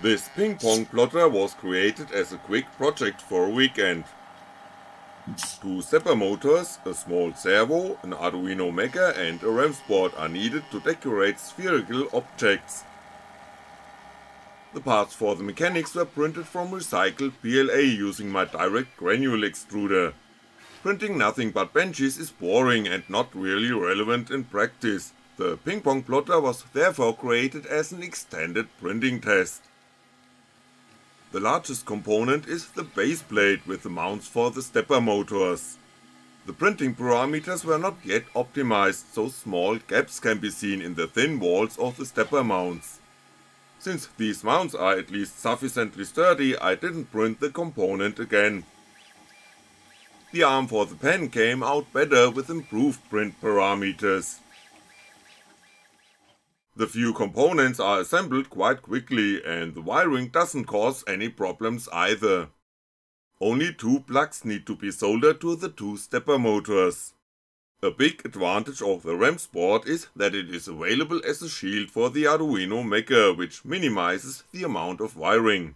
This ping pong plotter was created as a quick project for a weekend. Two stepper motors, a small servo, an Arduino Mega and a RAMPS board are needed to decorate spherical objects. The parts for the mechanics were printed from recycled PLA using my direct granule extruder. Printing nothing but benches is boring and not really relevant in practice, the ping pong plotter was therefore created as an extended printing test. The largest component is the base plate with the mounts for the stepper motors. The printing parameters were not yet optimized so small gaps can be seen in the thin walls of the stepper mounts. Since these mounts are at least sufficiently sturdy I didn't print the component again. The arm for the pen came out better with improved print parameters. The few components are assembled quite quickly and the wiring doesn't cause any problems either. Only two plugs need to be soldered to the two stepper motors. A big advantage of the RAMPS board is that it is available as a shield for the Arduino Mega which minimizes the amount of wiring.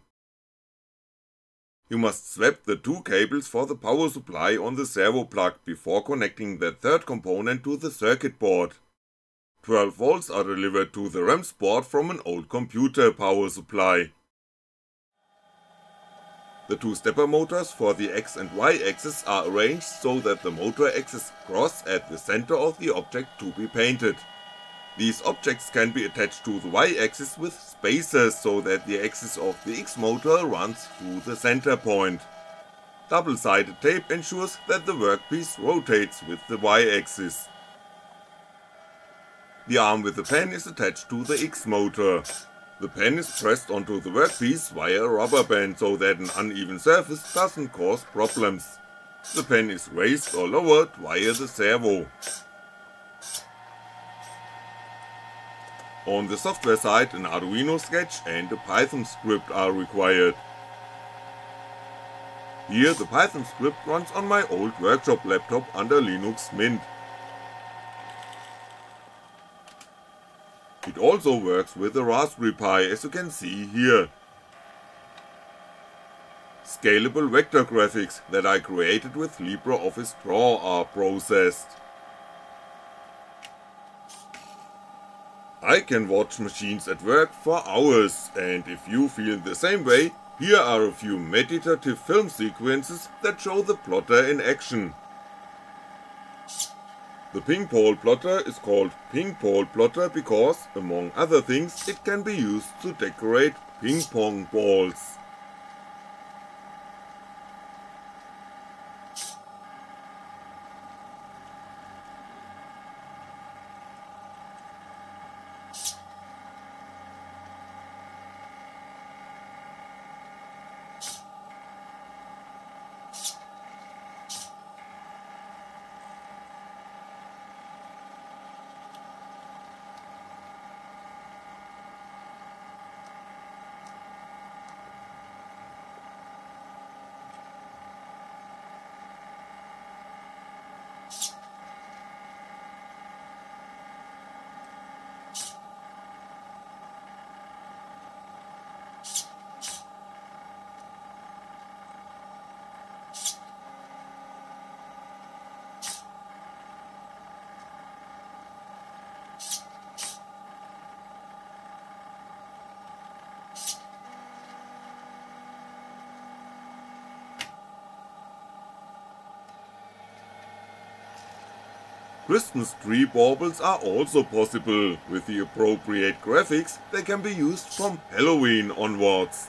You must swap the two cables for the power supply on the servo plug before connecting the third component to the circuit board. 12V are delivered to the RAMPS board from an old computer power supply. The two stepper motors for the X and Y axis are arranged so that the motor axes cross at the center of the object to be painted. These objects can be attached to the Y axis with spacers so that the axis of the X motor runs through the center point. Double-sided tape ensures that the workpiece rotates with the Y axis. The arm with the pen is attached to the X motor. The pen is pressed onto the workpiece via a rubber band so that an uneven surface doesn't cause problems. The pen is raised or lowered via the servo. On the software side an Arduino sketch and a Python script are required. Here the Python script runs on my old workshop laptop under Linux Mint. It also works with the Raspberry Pi as you can see here. Scalable vector graphics that I created with LibreOffice Draw are processed. I can watch machines at work for hours and if you feel the same way, here are a few meditative film sequences that show the plotter in action. The ping pong plotter is called ping pong plotter because, among other things, it can be used to decorate ping pong balls. Christmas tree baubles are also possible, with the appropriate graphics they can be used from Halloween onwards.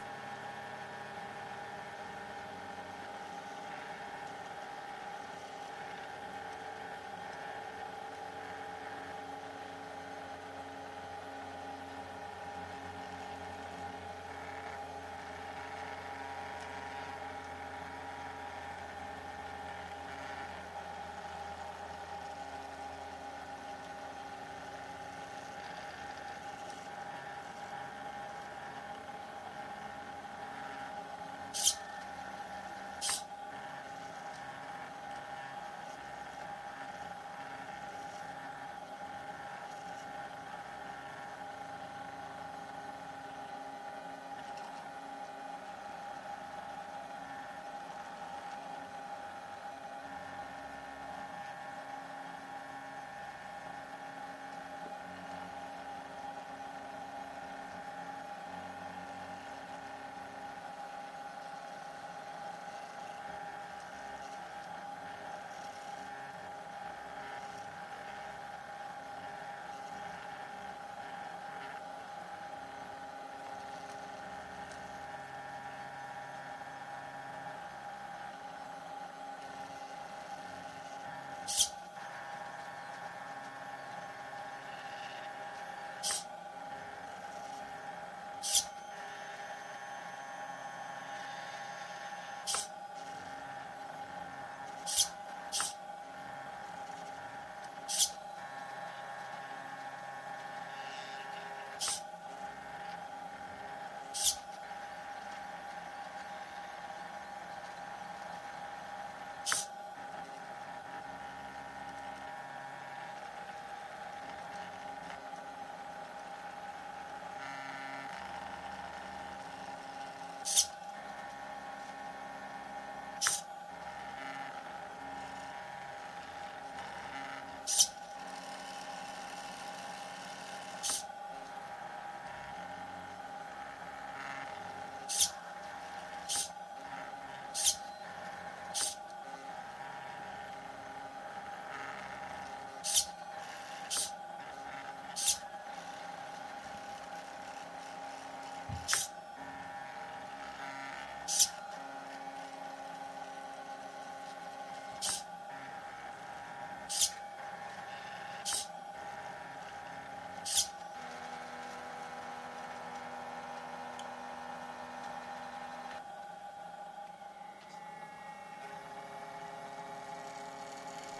you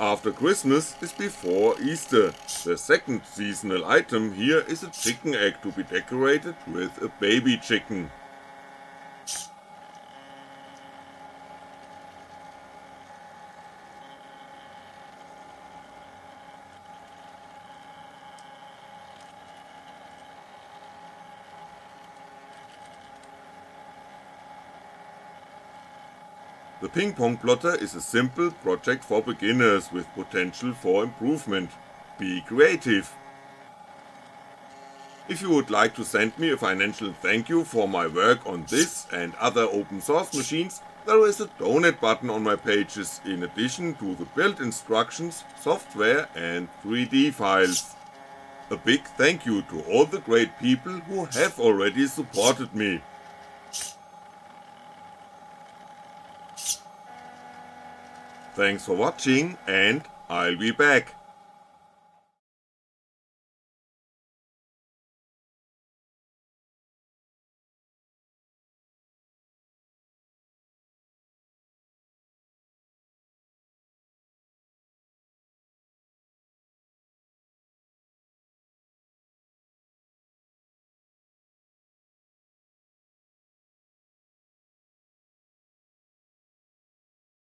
after Christmas is before Easter. The second seasonal item here is a chicken egg to be decorated with a baby chicken. The ping pong plotter is a simple project for beginners with potential for improvement. Be creative. If you would like to send me a financial thank you for my work on this and other open source machines, there is a donate button on my pages in addition to the build instructions, software and 3D files. A big thank you to all the great people who have already supported me. Thanks for watching and I'll be back.